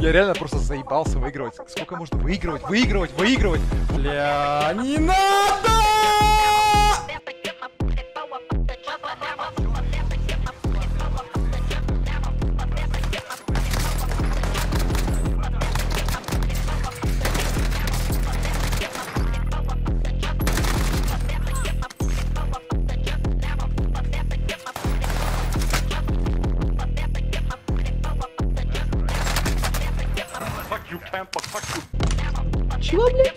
Я реально просто заебался выигрывать. Сколько можно выигрывать, выигрывать, выигрывать? Бля, не надо! Чего, блядь?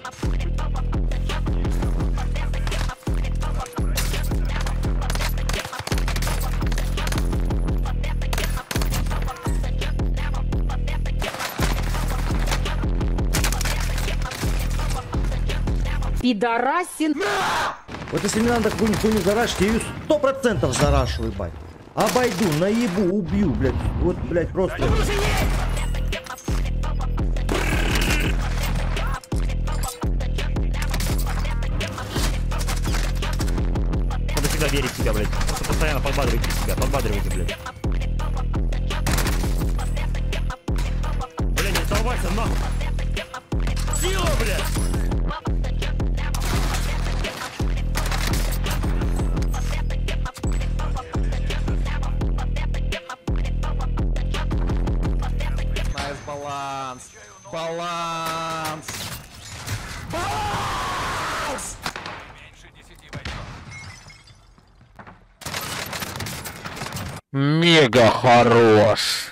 Пидорасин. Вот если мне надо какую-нибудь хуйню зарашить, я ее сто процентов зарашу, ебать. Обойду, наебу, убью, блядь. Вот, блядь, просто. Верить в себя, блядь. Просто постоянно подбадривайте себя, подбадривайте, блядь. Блядь, не сдавайся, нахуй! Мега хорош.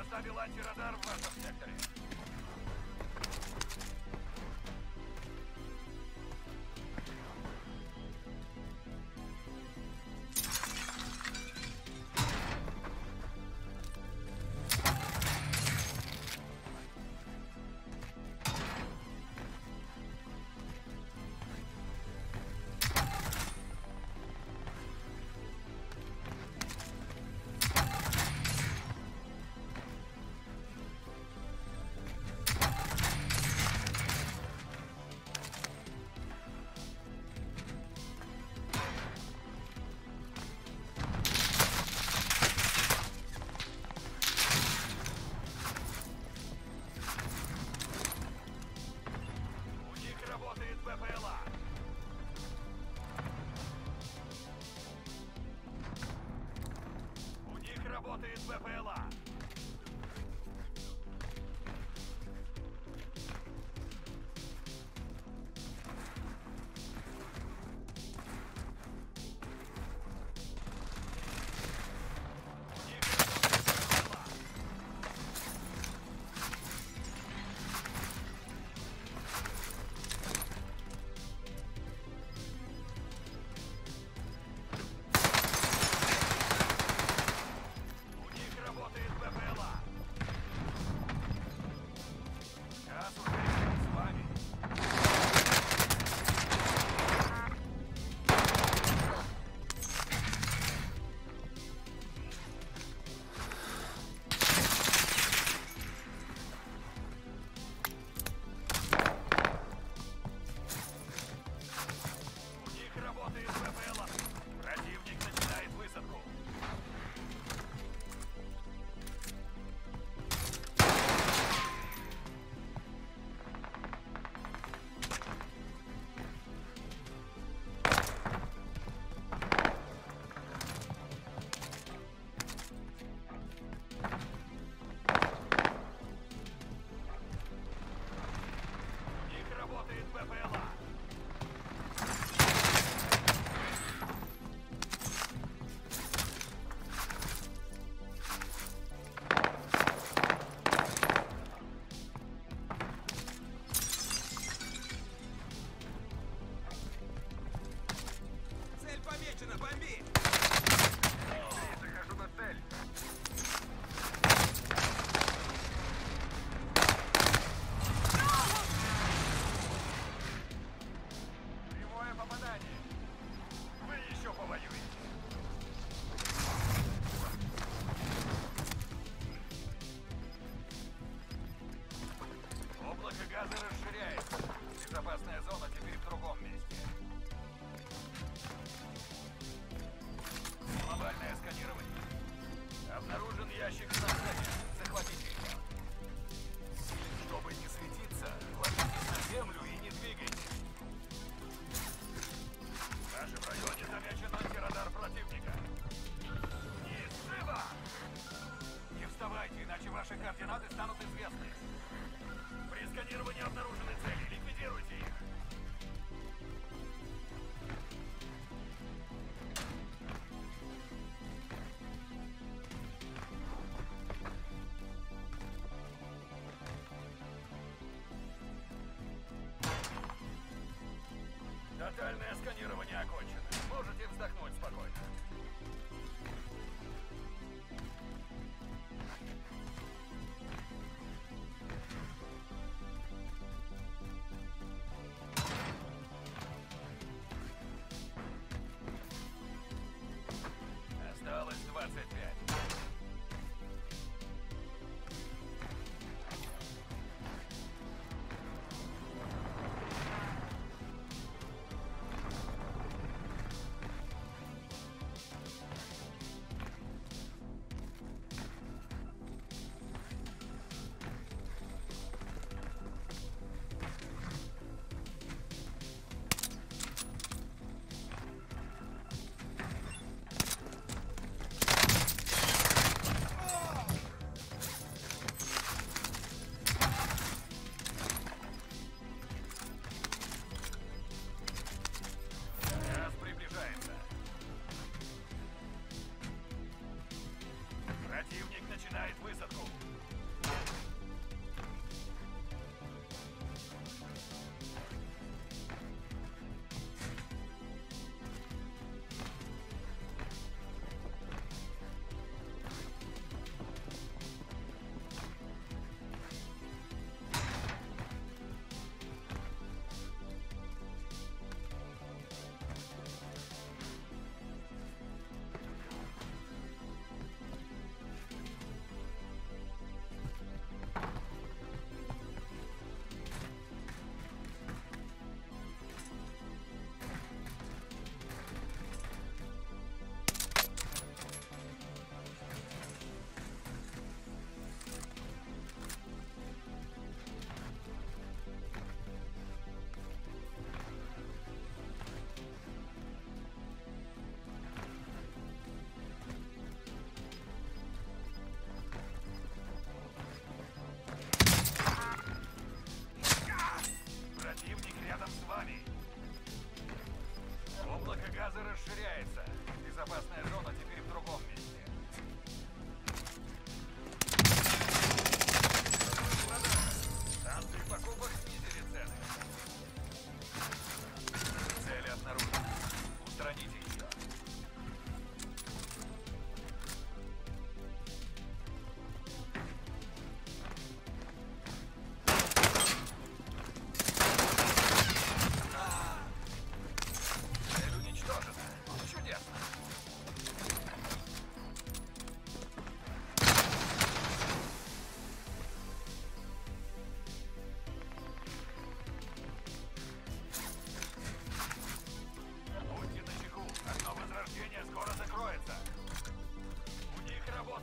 Поставил антирадар в вашем секторе. Работает БПЛА. Цель помечена, бомби! Окончено. Можете вздохнуть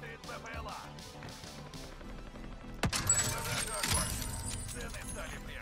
работает БПЛА. Продажа огонь. Цены стали прежними.